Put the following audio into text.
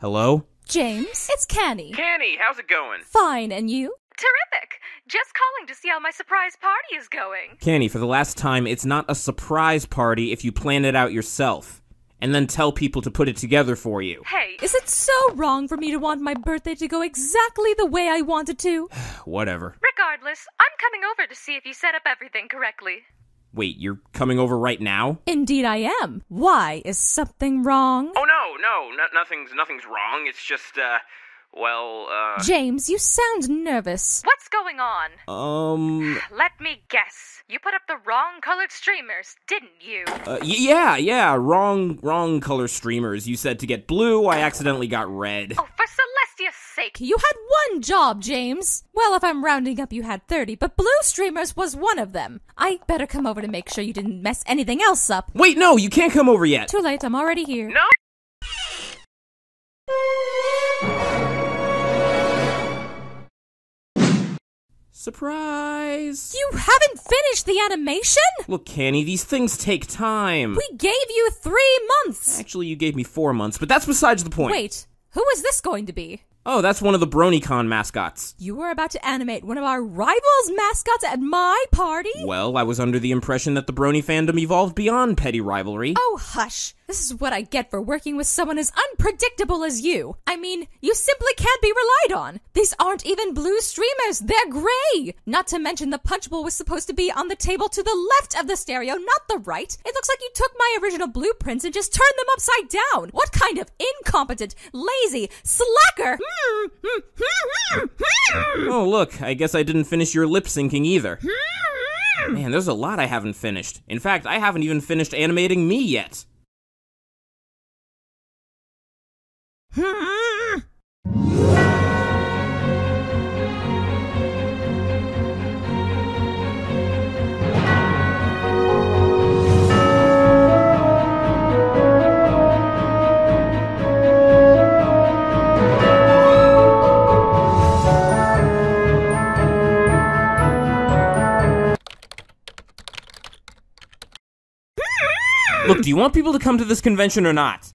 Hello? James, it's Canni. Canni, how's it going? Fine, and you? Terrific! Just calling to see how my surprise party is going. Canni, for the last time, it's not a surprise party if you plan it out yourself. And then tell people to put it together for you. Hey, Is it so wrong for me to want my birthday to go exactly the way I want it to? Whatever. regardless, I'm coming over to see if you set up everything correctly. Wait, you're coming over right now? Indeed, I am. Why? Is something wrong? Oh no, no, no nothing's nothing's wrong. It's just uh well, uh James, you sound nervous. What's going on? Um. Let me guess. You put up the wrong colored streamers, didn't you? Uh, y- yeah, yeah, wrong, wrong color streamers. You said to get blue, I accidentally got red. Oh, for Celestia's sake. You had one job, James. Well, if I'm rounding up, you had 30, but Blue Streamers was one of them. I better come over to make sure you didn't mess anything else up. Wait, no, you can't come over yet. Too late, I'm already here. No Surprise! You haven't finished the animation? Look, Canni, these things take time. We gave you three months. Actually, you gave me four months, but that's besides the point. Wait, who is this going to be? Oh, that's one of the BronyCon mascots. You were about to animate one of our rivals' mascots at my party? Well, I was under the impression that the Brony fandom evolved beyond petty rivalry. Oh, hush. This is what I get for working with someone as unpredictable as you. I mean, you simply can't be relied on. These aren't even blue streamers, they're gray. Not to mention the punch bowl was supposed to be on the table to the left of the stereo, not the right. It looks like you took my original blueprints and just turned them upside down. What kind of incompetent, lazy, slacker? Oh, look, I guess I didn't finish your lip syncing either. Man, there's a lot I haven't finished. In fact, I haven't even finished animating me yet. Look, do you want people to come to this convention or not?